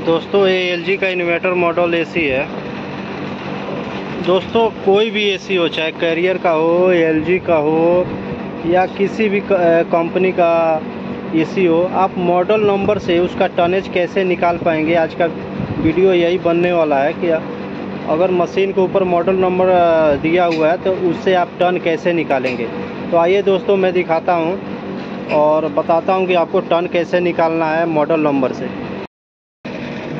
दोस्तों, ये एल का इन्वर्टर मॉडल एसी है। दोस्तों, कोई भी एसी हो, चाहे कैरियर का हो एलजी का हो, या किसी भी कंपनी का एसी हो, आप मॉडल नंबर से उसका टनेज कैसे निकाल पाएँगे? आज का वीडियो यही बनने वाला है कि अगर मशीन के ऊपर मॉडल नंबर दिया हुआ है तो उससे आप टन कैसे निकालेंगे? तो आइए दोस्तों, मैं दिखाता हूँ और बताता हूँ कि आपको टन कैसे निकालना है मॉडल नंबर से।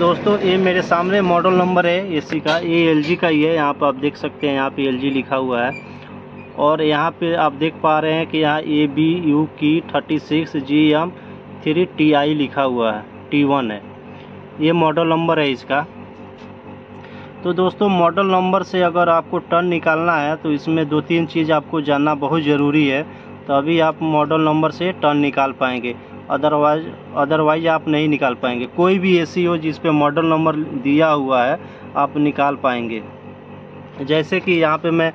दोस्तों, ये मेरे सामने मॉडल नंबर है एसी का, ये एल का ही है, यहाँ पर आप देख सकते हैं, यहाँ पे एलजी लिखा हुआ है। और यहाँ पे आप देख पा रहे हैं कि यहाँ ए बी यू की thirty six G M three T I लिखा हुआ है टी वन है। ये मॉडल नंबर है इसका। तो दोस्तों मॉडल नंबर से अगर आपको टर्न निकालना है तो इसमें दो तीन चीज़ आपको जानना बहुत ज़रूरी है, तभी आप मॉडल नंबर से टर्न निकाल पाएँगे। अदरवाइज़ अदरवाइज़ आप नहीं निकाल पाएँगे। कोई भी एसी हो जिस पे मॉडल नंबर दिया हुआ है, आप निकाल पाएँगे। जैसे कि यहाँ पे मैं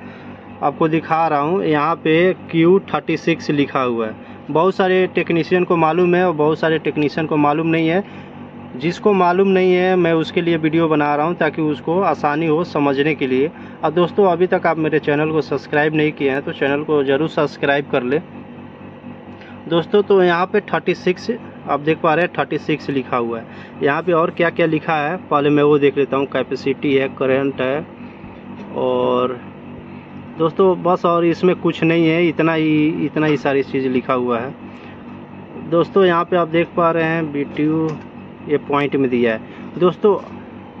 आपको दिखा रहा हूँ, यहाँ पे क्यू थर्टी सिक्स लिखा हुआ है। बहुत सारे टेक्नीशियन को मालूम है और बहुत सारे टेक्नीशियन को मालूम नहीं है। जिसको मालूम नहीं है, मैं उसके लिए वीडियो बना रहा हूँ ताकि उसको आसानी हो समझने के लिए। अब दोस्तों, अभी तक आप मेरे चैनल को सब्सक्राइब नहीं किए हैं तो चैनल को ज़रूर सब्सक्राइब कर ले। दोस्तों तो यहाँ पे 36 आप देख पा रहे हैं 36 लिखा हुआ है। यहाँ पे और क्या क्या लिखा है? पहले मैं वो देख लेता हूँ, कैपेसिटी है, करंट है, और दोस्तों, बस और इसमें कुछ नहीं है, इतना ही इतना ही सारी चीज़ लिखा हुआ है। दोस्तों, यहाँ पे आप देख पा रहे हैं बी ये पॉइंट में दिया है। दोस्तों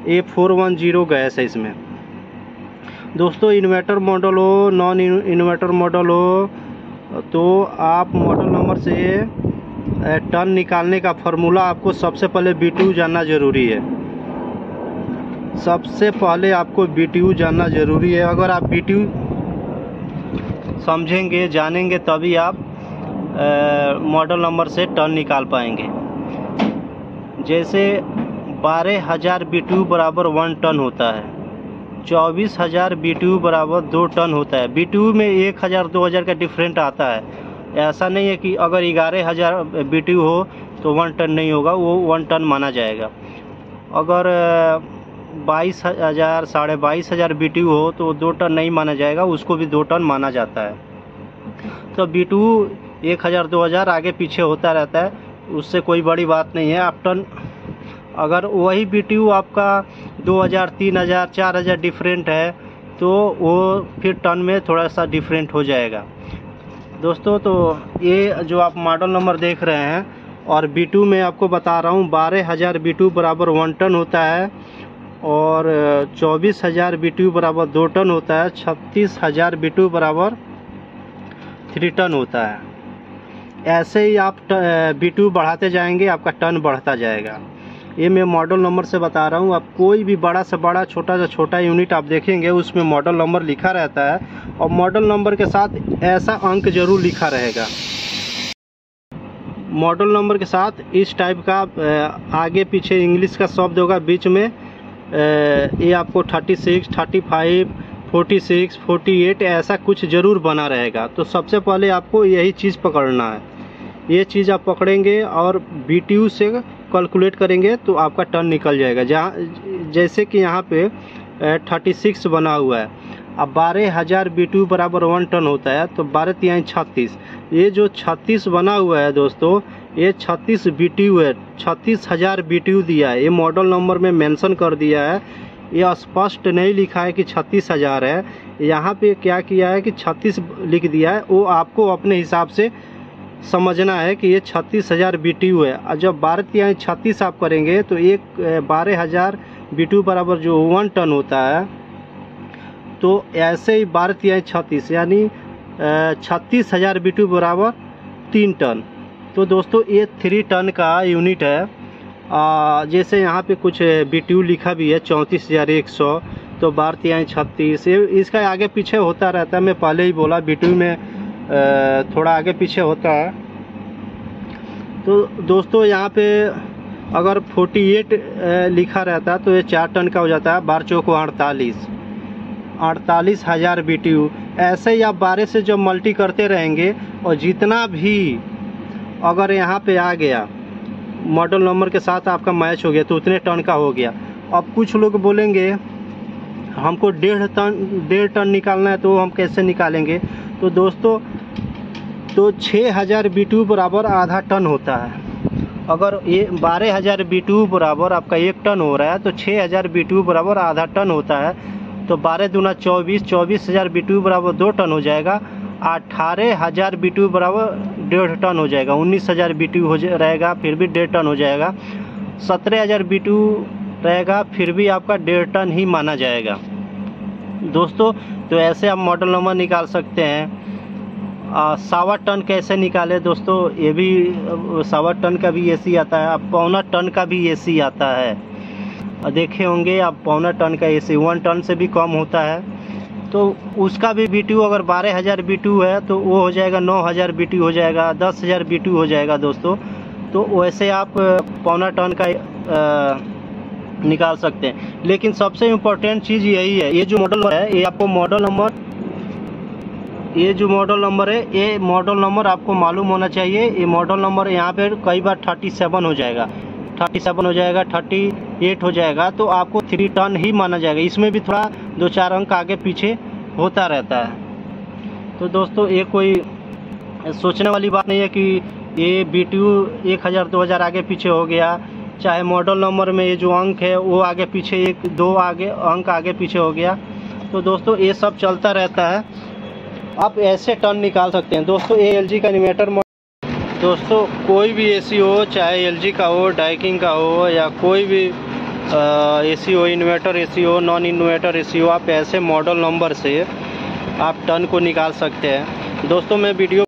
A four one zero gas है इसमें। दोस्तों इन्वर्टर मॉडल हो नॉन इन्वर्टर मॉडल हो तो आप मॉडल नंबर से टन निकालने का फार्मूला आपको सबसे पहले बी जानना ज़रूरी है। सबसे पहले आपको बीटीयू जानना ज़रूरी है। अगर आप बी समझेंगे, जानेंगे, तभी आप मॉडल नंबर से टन निकाल पाएँगे। जैसे बारह हज़ार बी बराबर वन टन होता है। चौबीस हज़ार बी बराबर दो टन होता है। बी में एक हज़ार, दो हज़ार का डिफरेंट आता है। ऐसा नहीं है कि अगर ग्यारह हज़ार बी हो तो वन टन नहीं होगा, वो वन टन माना जाएगा। अगर बाईस हज़ार, साढ़े बाईस हज़ार बी हो तो दो टन नहीं माना जाएगा, उसको भी दो टन माना जाता है। तो बी एक हज़ार, दो हज़ार आगे पीछे होता रहता है, उससे कोई बड़ी बात नहीं है। आप टन अगर वही बी आपका दो हज़ार, तीन हज़ार, चार हज़ार डिफरेंट है तो वो फिर टन में थोड़ा सा डिफरेंट हो जाएगा। दोस्तों तो ये जो आप मॉडल नंबर देख रहे हैं, और बी में आपको बता रहा हूँ, बारह हज़ार बी बराबर वन टन होता है, और चौबीस हज़ार बी बराबर दो टन होता है, छत्तीस हज़ार बी बराबर थ्री टन होता है। ऐसे ही आप बी बढ़ाते जाएँगे, आपका टन बढ़ता जाएगा। ये मैं मॉडल नंबर से बता रहा हूँ। आप कोई भी बड़ा से बड़ा छोटा से छोटा यूनिट आप देखेंगे उसमें मॉडल नंबर लिखा रहता है और मॉडल नंबर के साथ ऐसा अंक ज़रूर लिखा रहेगा। मॉडल नंबर के साथ इस टाइप का आगे पीछे इंग्लिश का शब्द होगा। बीच में ये आपको 36, 35, 46, 48 ऐसा कुछ ज़रूर बना रहेगा। तो सबसे पहले आपको यही चीज़ पकड़ना है। ये चीज़ आप पकड़ेंगे और BTU से कैलकुलेट करेंगे तो आपका टर्न निकल जाएगा। जहाँ, जैसे कि यहाँ पे थर्टी सिक्स बना हुआ है। अब बारह हज़ार बी टू बराबर वन टन होता है तो बारह तिहाई छत्तीस। ये जो छत्तीस बना हुआ है दोस्तों, ये छत्तीस बी है। छत्तीस हज़ार बी दिया है। ये मॉडल नंबर में मेंशन कर दिया है। ये स्पष्ट नहीं लिखा है कि छत्तीस हज़ार है। यहाँ पे क्या किया है कि छत्तीस लिख दिया है। वो आपको अपने हिसाब से समझना है कि ये छत्तीस हज़ार बी है। और जब बारह तिहाई छत्तीस आप करेंगे तो एक बारह हज़ार बी बराबर जो वन टन होता है तो ऐसे ही बारह तिहाई छत्तीस यानी छत्तीस हज़ार बी बराबर तीन टन। तो दोस्तों ये थ्री टन का यूनिट है। आ, जैसे यहाँ पे कुछ बी लिखा भी है चौंतीस हज़ार एक सौ तो बारह तिहाई छत्तीस। इसका आगे पीछे होता रहता है। मैं पहले ही बोला बी में थोड़ा आगे पीछे होता है। तो दोस्तों, यहाँ पे अगर 48 लिखा रहता है तो ये चार टन का हो जाता है। बारह चौको अड़तालीस। अड़तालीस हज़ार बी ऐसे ही आप बारह से जब मल्टी करते रहेंगे, और जितना भी अगर यहाँ पे आ गया मॉडल नंबर के साथ आपका मैच हो गया तो उतने टन का हो गया। अब कुछ लोग बोलेंगे, हमको डेढ़ टन डेढ़ टन निकालना है तो हम कैसे निकालेंगे? तो दोस्तों तो छः हज़ार बी बराबर आधा टन होता है। अगर ये बारह हज़ार बी बराबर आपका एक टन हो रहा है तो छः हज़ार बी बराबर आधा टन होता है। तो बारह दूना चौबीस चौबीस हज़ार बी बराबर दो टन हो जाएगा। अठारह हज़ार बी बराबर डेढ़ टन हो जाएगा। उन्नीस हज़ार बी हो रहेगा, फिर भी डेढ़ टन हो जाएगा। सत्रह हज़ार बी रहेगा, फिर भी आपका डेढ़ टन ही माना जाएगा। दोस्तों तो ऐसे आप मॉडल नंबर निकाल सकते हैं। सावा टन कैसे निकाले दोस्तों? ये भी सावा टन का भी एसी आता है अब पौना टन का भी एसी आता है। देखे होंगे आप पौना टन का एसी वन टन से भी कम होता है। तो उसका भी बी अगर बारह हज़ार बी है तो वो हो जाएगा नौ हज़ार बी हो जाएगा दस हज़ार बी हो जाएगा दोस्तों। तो वैसे आप पौना टन का आ, निकाल सकते हैं। लेकिन सबसे इम्पोर्टेंट चीज़ यही है, ये जो मॉडल है, ये आपको मॉडल नंबर ये जो मॉडल नंबर है, ये मॉडल नंबर आपको मालूम होना चाहिए। ये मॉडल नंबर यहाँ पे कई बार थर्टी सेवन हो जाएगा। थर्टी सेवन हो जाएगा थर्टी एट हो जाएगा तो आपको थ्री टन ही माना जाएगा। इसमें भी थोड़ा दो चार अंक आगे पीछे होता रहता है। तो दोस्तों, ये कोई सोचने वाली बात नहीं है कि ये बी टी यू एक हज़ार, दो हज़ार आगे पीछे हो गया। चाहे मॉडल नंबर में ये जो अंक है, वो आगे पीछे एक, दो आगे, अंक आगे पीछे हो गया। तो दोस्तों, ये सब चलता रहता है। आप ऐसे टर्न निकाल सकते हैं। दोस्तों, ये एल का इन्वर्टर दोस्तों, कोई भी एसी हो, चाहे एलजी का हो डाइकिंग का हो, या कोई भी एसी हो इन्वर्टर एसी हो नॉन इन्वर्टर एसी हो, आप ऐसे मॉडल नंबर से आप टर्न को निकाल सकते हैं। दोस्तों, मैं वीडियो